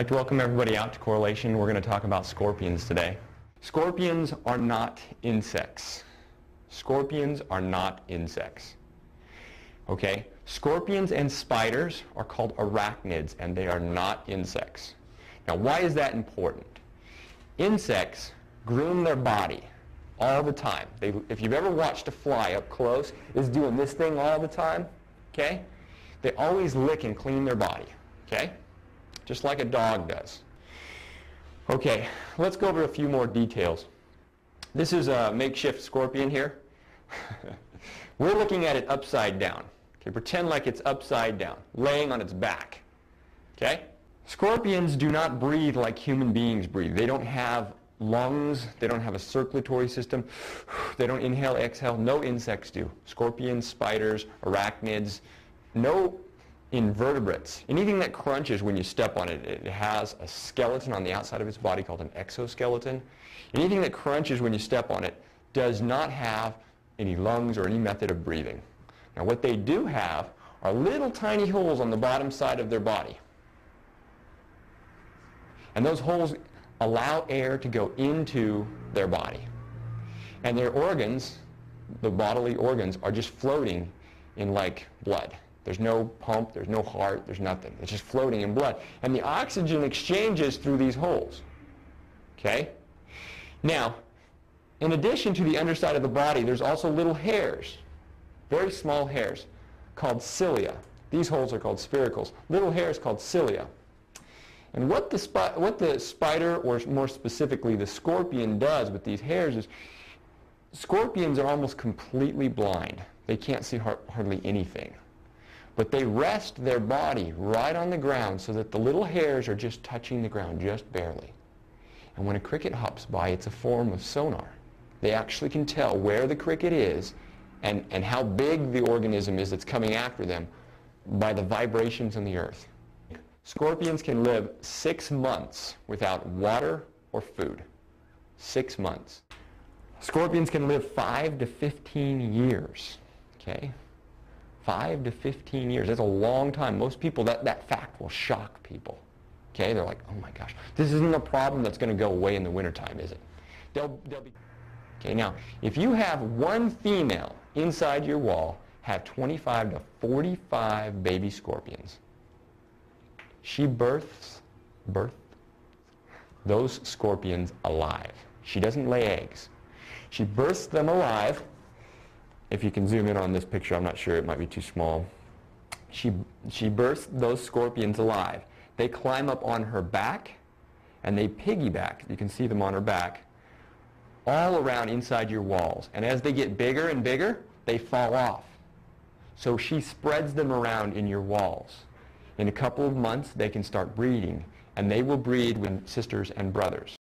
like to welcome everybody out to Correlation. We're going to talk about scorpions today. Scorpions are not insects. Scorpions are not insects. Okay? Scorpions and spiders are called arachnids, and they are not insects. Now, why is that important? Insects groom their body all the time. They, if you've ever watched a fly up close, is doing this thing all the time, okay? They always lick and clean their body, okay? Just like a dog does. Okay, let's go over a few more details. This is a makeshift scorpion here. We're looking at it upside down. Okay, pretend like it's upside down, laying on its back. Okay? Scorpions do not breathe like human beings breathe. They don't have lungs. They don't have a circulatory system. They don't inhale, exhale. No insects do. Scorpions, spiders, arachnids, no invertebrates. Anything that crunches when you step on it, it has a skeleton on the outside of its body called an exoskeleton. Anything that crunches when you step on it does not have any lungs or any method of breathing. Now what they do have are little tiny holes on the bottom side of their body. And those holes allow air to go into their body. And their organs, the bodily organs, are just floating in like blood. There's no pump, there's no heart, there's nothing. It's just floating in blood. And the oxygen exchanges through these holes. Okay? Now, in addition to the underside of the body, there's also little hairs, very small hairs, called cilia. These holes are called spiracles. Little hairs called cilia. And what the, what the spider, or more specifically the scorpion, does with these hairs is scorpions are almost completely blind. They can't see hardly anything. But they rest their body right on the ground so that the little hairs are just touching the ground, just barely. And when a cricket hops by, it's a form of sonar. They actually can tell where the cricket is and, and how big the organism is that's coming after them by the vibrations in the earth. Scorpions can live six months without water or food. Six months. Scorpions can live five to 15 years. Okay? Five to 15 years. That's a long time. Most people, that, that fact will shock people. Okay? They're like, oh my gosh, this isn't a problem that's going to go away in the wintertime, is it? They'll, they'll be... Okay, now, if you have one female inside your wall, have 25 to 45 baby scorpions. She births, birth, those scorpions alive. She doesn't lay eggs. She births them alive. If you can zoom in on this picture, I'm not sure, it might be too small. She, she births those scorpions alive. They climb up on her back and they piggyback. You can see them on her back all around inside your walls. And as they get bigger and bigger, they fall off. So she spreads them around in your walls. In a couple of months, they can start breeding, and they will breed with sisters and brothers.